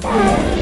Bye.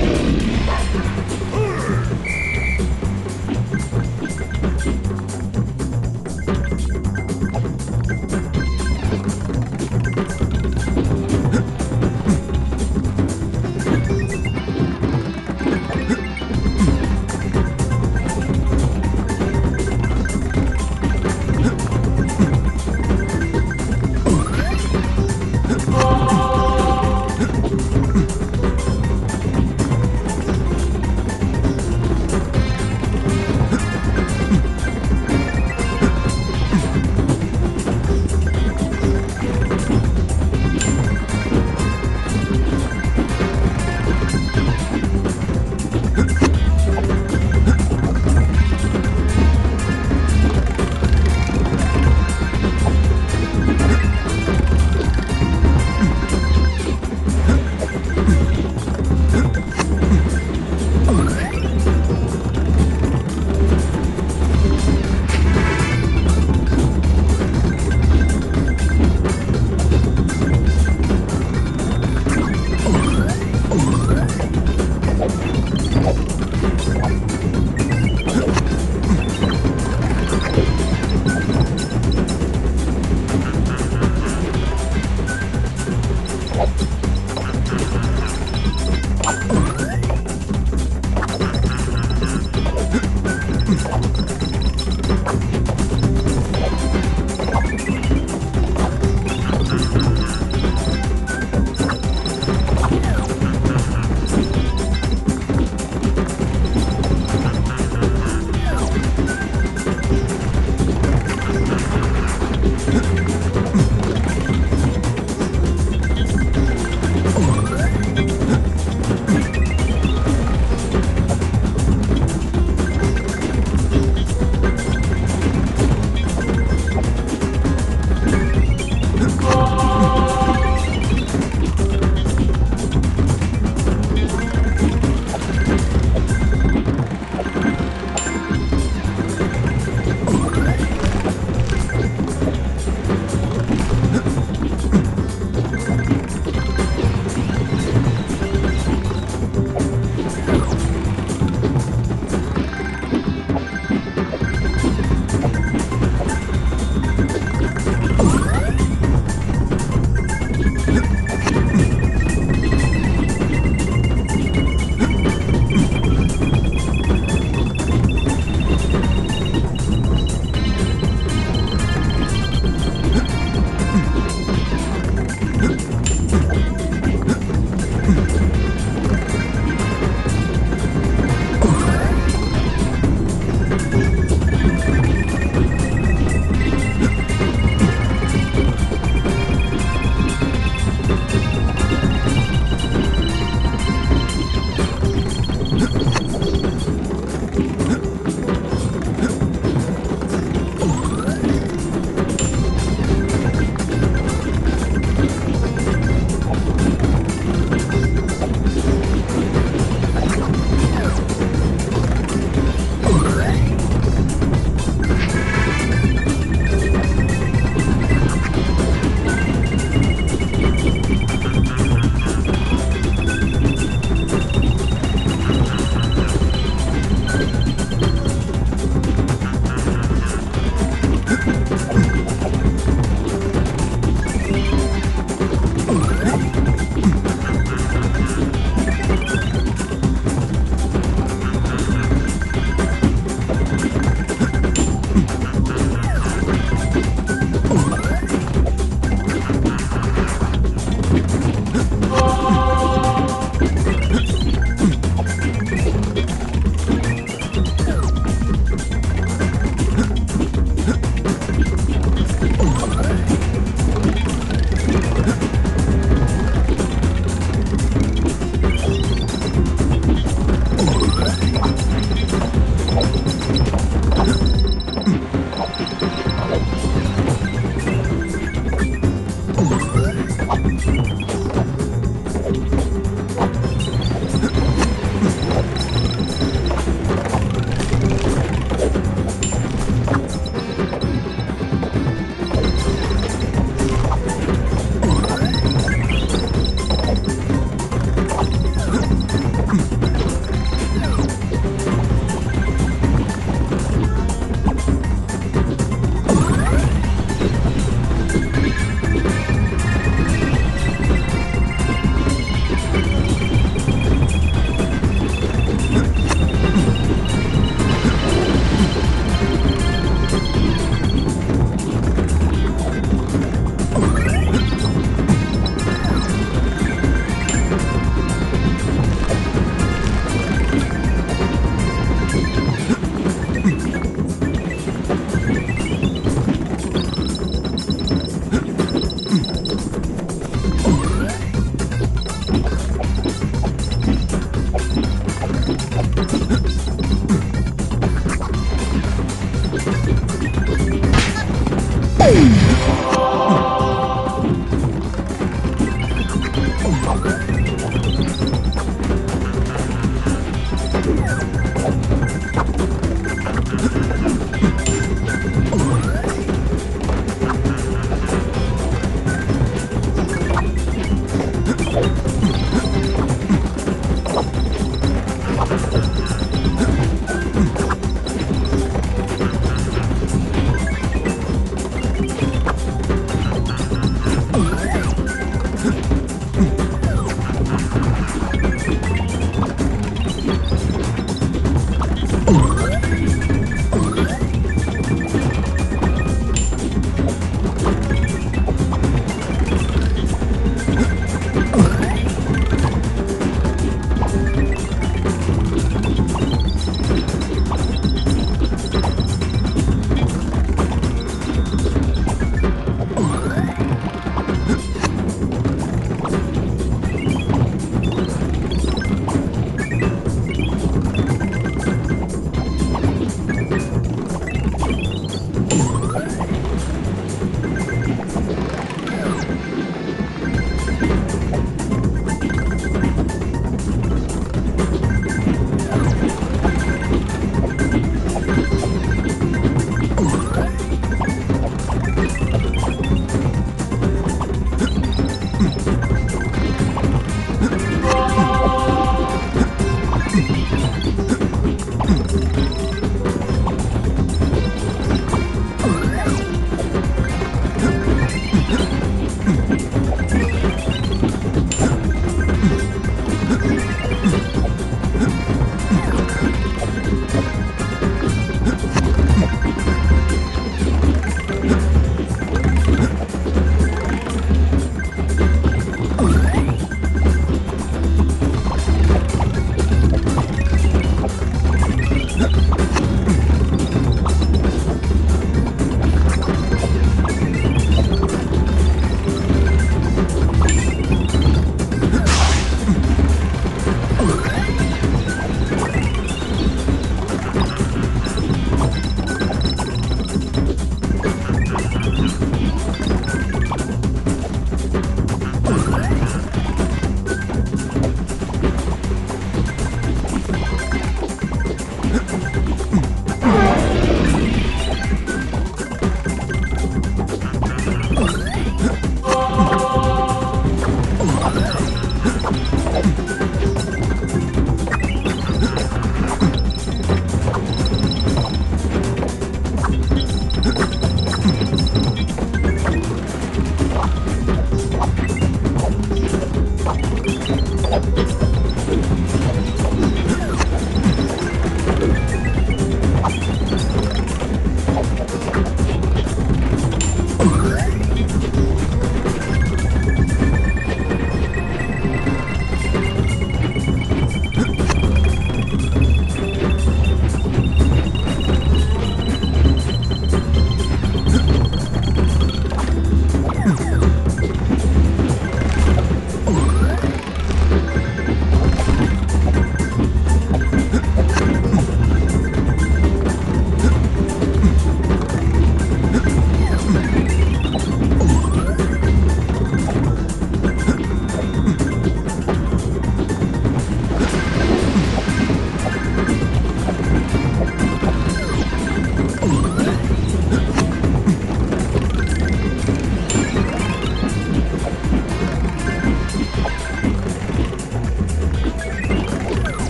Ooh.